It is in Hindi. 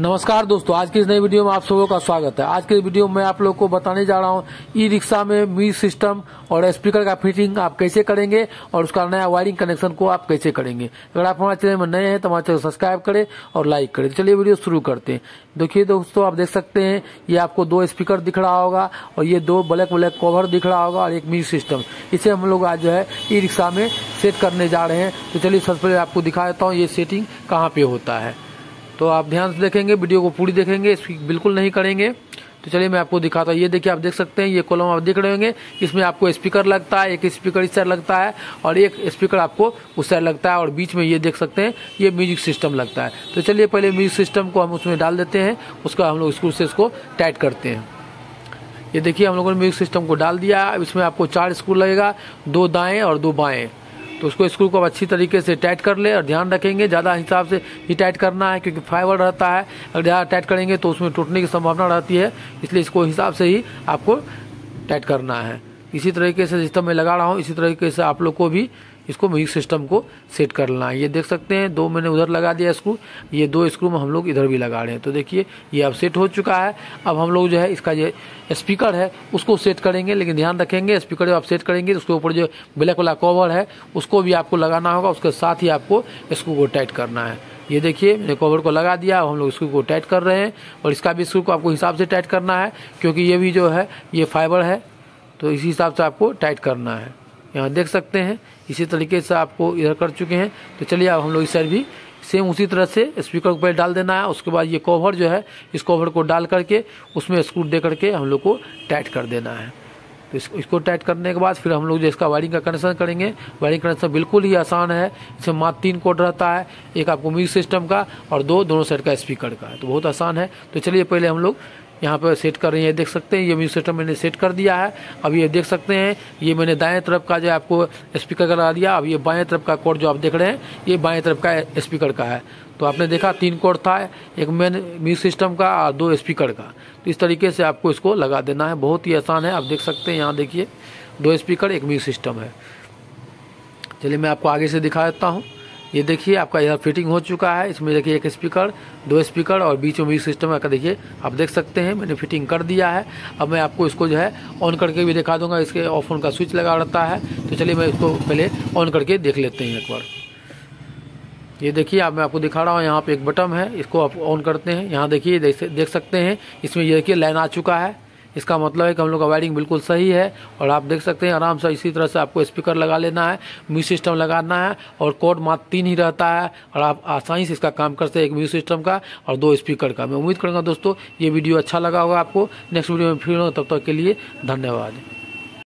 नमस्कार दोस्तों, आज की इस नई वीडियो में आप सबों का स्वागत है। आज के वीडियो में आप लोग को बताने जा रहा हूँ ई रिक्शा में म्यूज़िक सिस्टम और स्पीकर का फिटिंग आप कैसे करेंगे और उसका नया वायरिंग कनेक्शन को आप कैसे करेंगे। अगर आप हमारे चैनल में नए हैं तो हमारे चैनल सब्सक्राइब करें और लाइक करें। चलिए वीडियो शुरू करते हैं। देखिए दोस्तों, आप देख सकते हैं, ये आपको दो स्पीकर दिख रहा होगा और ये दो ब्लैक ब्लैक कवर दिख रहा होगा और एक म्यूज़िक सिस्टम। इसे हम लोग आज जो है ई रिक्शा में सेट करने जा रहे हैं। तो चलिए सबसे पहले आपको दिखा देता हूँ, ये सेटिंग कहाँ पे होता है। तो आप ध्यान से देखेंगे, वीडियो को पूरी देखेंगे, इसकी बिल्कुल नहीं करेंगे। तो चलिए मैं आपको दिखाता हूँ। ये देखिए, आप देख सकते हैं, ये कॉलम आप देख रहे होंगे, इसमें आपको स्पीकर लगता है, एक स्पीकर इस साइड लगता है और एक स्पीकर आपको उस साइड लगता है और बीच में ये देख सकते हैं, ये म्यूज़िक सिस्टम लगता है। तो चलिए, पहले म्यूज़िक सिस्टम को हम उसमें डाल देते हैं, उसका हम लोग स्क्रू से इसको टाइट करते हैं। ये देखिए, हम लोगों ने म्यूज़िक सिस्टम को डाल दिया इसमें आपको चार स्क्रू लगेगा, दो दाएँ और दो बाएँ। तो उसको स्क्रू को अच्छी तरीके से टाइट कर ले और ध्यान रखेंगे, ज़्यादा हिसाब से ही टाइट करना है, क्योंकि फाइबर रहता है। अगर ज़्यादा टाइट करेंगे तो उसमें टूटने की संभावना रहती है, इसलिए इसको हिसाब से ही आपको टाइट करना है। इसी तरीके से जिस तरह मैं लगा रहा हूँ, इसी तरीके से आप लोग को भी इसको म्यूज़िक सिस्टम को सेट कर लेना है। ये देख सकते हैं, दो मैंने उधर लगा दिया स्क्रू ये दो स्क्रू में हम लोग इधर भी लगा रहे हैं। तो देखिए, ये अब सेट हो चुका है। अब हम लोग जो है, इसका जो स्पीकर है, उसको सेट करेंगे, लेकिन ध्यान रखेंगे स्पीकर जब आप सेट करेंगे, उसके ऊपर जो ब्लैक वाला कवर है, उसको भी आपको लगाना होगा, उसके साथ ही आपको स्क्रू को टाइट करना है। ये देखिए, मैंने कवर को लगा दिया, हम लोग स्क्रू को टाइट कर रहे हैं, और इसका भी स्क्रू को आपको हिसाब से टाइट करना है, क्योंकि ये भी जो है, ये फाइबर है तो इसी हिसाब से आपको टाइट करना है। यहाँ देख सकते हैं। इसी तरीके से आपको इधर कर चुके हैं। तो चलिए अब हम लोग इस साइड भी सेम उसी तरह से स्पीकर पर डाल देना है। उसके बाद ये कवर जो है इस कवर को डाल करके उसमें स्क्रू दे करके हम लोग को टाइट कर देना है। तो इस, इसको टाइट करने के बाद फिर हम लोग जो इसका वायरिंग का कनेक्शन करेंगे। वायरिंग कनेक्शन बिल्कुल ही आसान है। इसमें मात्र तीन कोड रहता है एक आपको म्यूज़िक सिस्टम का और दो दोनों साइड का स्पीकर का। है तो बहुत आसान है। तो चलिए पहले हम लोग यहाँ पर सेट कर रही है। देख सकते हैं, ये म्यूज़िक सिस्टम मैंने सेट कर दिया है। अब ये देख सकते हैं, ये मैंने दाएँ तरफ़ का जो आपको स्पीकर करा दिया। अब ये बाएँ तरफ़ का कोड जो आप देख रहे हैं, ये बाएँ तरफ़ का स्पीकर का है। तो आपने देखा, तीन कोड था, एक मेन म्यूज़िक सिस्टम का, और दो स्पीकर का। तो इस तरीके से आपको इसको लगा देना है। बहुत ही आसान है। आप देख सकते हैं, यहाँ देखिए, दो स्पीकर एक म्यूज़िक सिस्टम है। चलिए मैं आपको आगे से दिखा देता हूँ। ये देखिए, आपका इधर फिटिंग हो चुका है। इसमें देखिए एक स्पीकर दो स्पीकर और बीच में म्यूज़िक सिस्टम का देखिए, आप देख सकते हैं, मैंने फिटिंग कर दिया है। अब मैं आपको इसको जो है ऑन करके भी दिखा दूँगा। इसके ऑफ़ ऑन का स्विच लगा रहता है। तो चलिए मैं इसको पहले ऑन करके देख लेते हैं एक बार। ये देखिए, आप, मैं आपको दिखा रहा हूँ, यहाँ पे एक बटन है। इसको आप ऑन करते हैं। यहाँ देखिए, देख सकते हैं। इसमें ये देखिए लाइन आ चुका है। इसका मतलब है कि हम लोग का वायरिंग बिल्कुल सही है और आप देख सकते हैं आराम से इसी तरह से आपको स्पीकर लगा लेना है म्यू सिस्टम लगाना है और कोड मात्र तीन ही रहता है और आप आसानी से इसका काम कर सकते हैं एक म्यू सिस्टम का और दो स्पीकर का। मैं उम्मीद करूँगा दोस्तों, ये वीडियो अच्छा लगा होगा आपको। नेक्स्ट वीडियो में फिर तब तक के लिए धन्यवाद।